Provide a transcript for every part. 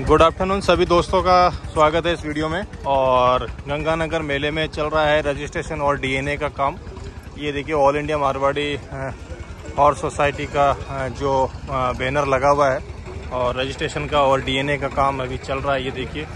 Good afternoon, सभी दोस्तों का स्वागत है इस वीडियो में। और गंगानगर मेले में चल रहा है रजिस्ट्रेशन और डीएनए का काम। ये देखिए all India Marwari horse society का जो बैनर लगा हुआ है। और रजिस्ट्रेशन का और डीएनए का काम अभी चल रहा है, ये देखिए।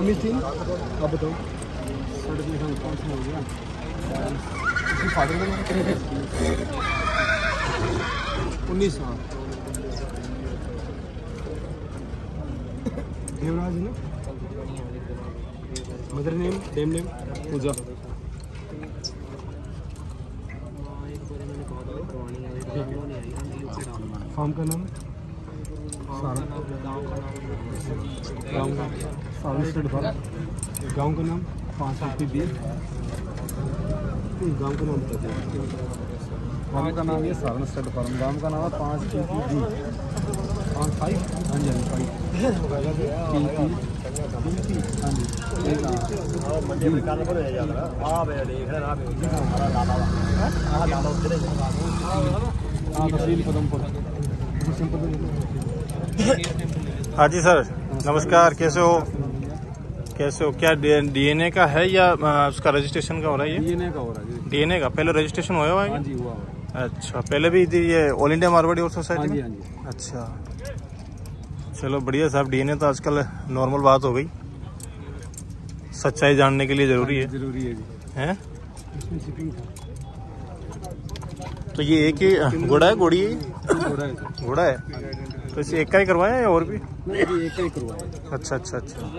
उन्नीस तीन आप बताओ। साढ़े तीन सौ पाँच हो गया। उन्नीस हाँ। देवराज ना? Mother name dam name Pooja. Form का नाम? गाँव का नाम पाँच फिफ्टी बी गाँव का नाम गाँव का नाम ये सारण स्टेट फार्म गाँव का नाम है पाँच फिफ्टी बी पाँच फाइव हाँ जी फाइव हाँ जी हाँ तहसील पदमपुर हाँ जी सर नमस्कार कैसे हो? कैसे हो? क्या डीएनए का है या उसका रजिस्ट्रेशन का हो रहा है ये? डीएनए का हो रहा है डीएनए का? पहले रजिस्ट्रेशन हुआ हुआ है हाँ जी हुआ अच्छा पहले भी थी ये ऑल इंडिया मारवाड़ी और हाँ सोसाइटी में? हाँ अच्छा। चलो बढ़िया साहब डीएनए तो आजकल नॉर्मल बात हो गई। सच्चाई जानने के लिए ज़रूरी है ज़रूरी है जी। हैं? था। तो ये एक ही घोड़ा है घोड़ी है हो है घोड़ा है। तो इसे एक का ही करवाया है या और भी? एक का ही करवाया। अच्छा अच्छा अच्छा।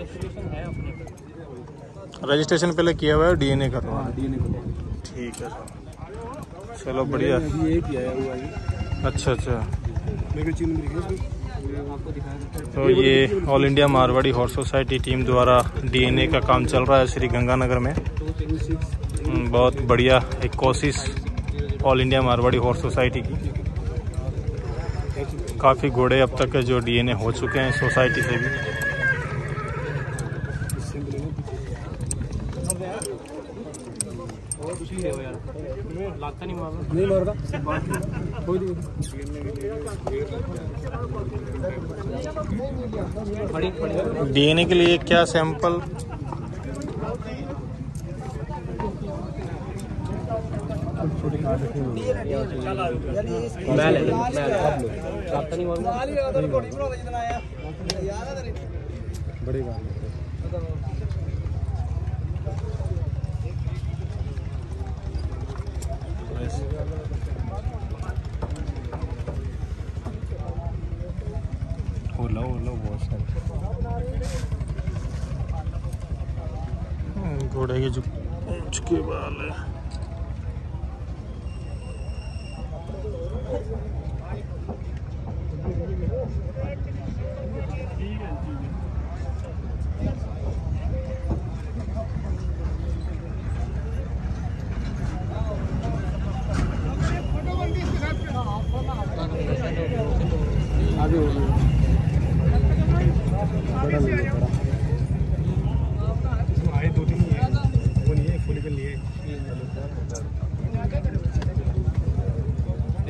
रजिस्ट्रेशन पहले किया हुआ है डीएनए कर रहा हाँ डीएनए ठीक है। चलो बढ़िया। अच्छा अच्छा। तो ये all India Marwari horse society team द्वारा डीएनए का काम चल रहा है श्री गंगानगर में। हम्म, बहुत बढ़िया एक कोशिश all India Marwari horse society की। काफ़ी घोड़े अब तक जो डीएनए हो चुके हैं सोसाइटी से भी। नहीं डीएनए के लिए क्या सैंपल हैं। नहीं बड़े बहुत सारे हम्म, घोड़े के जो उसके बाल है आगे हो गया बड़ा ले लो, बड़ा इसमें आए दो तीन ही है। वो नहीं है फुल के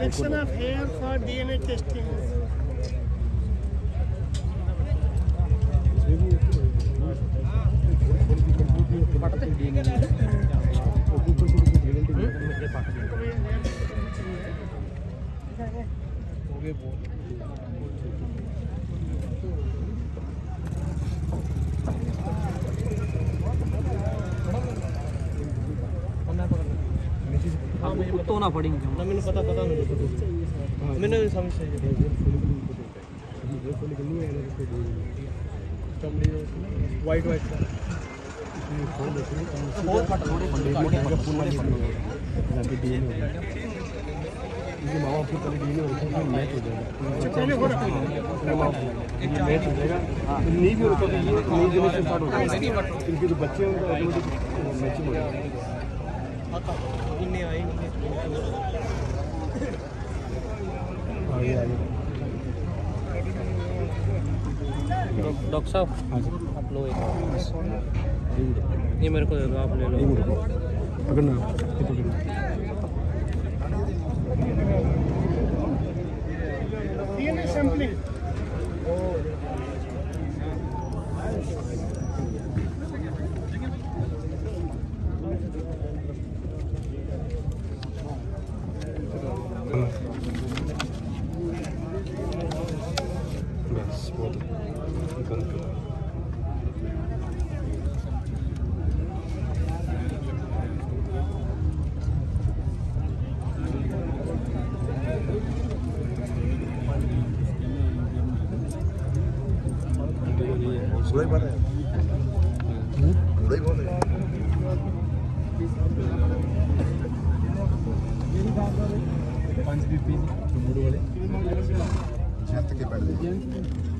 collection of hair for DNA testing. Okay, मुझे कुत्तों ना पड़ेंगे ना मैंने पता पता मुझे मैंने समझ चाहिए वाइट वाइट माँ बाप पहले डील हो। मैच हो जाएगा मैच हो जाएगा नहीं भी होता ये नई जनरेशन स्टार्ट हो जाएगा इनके जो बच्चे हैं। उनका मैचिंग हो। हाँ। जाएगा हाँ। पुण्य आई डॉक्टर साहब आप लो ये मेरे को दे दो आप ले लो। पकड़ना पकड़ना सैम्पलिंग смотрит. Сулейман. Сулейман. पाँच बीपी मुड़ वाले के पहले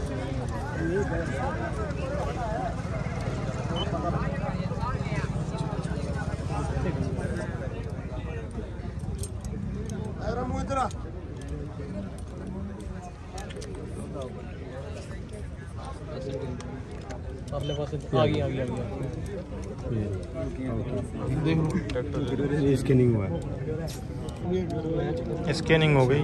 अपने पास आ गई आ गई आ गई ये स्कैनिंग हुआ। है स्कैनिंग हो गई।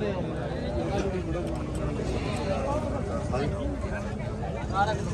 ಮಾಡಿ ಹಾಂ